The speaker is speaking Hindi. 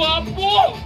guapo!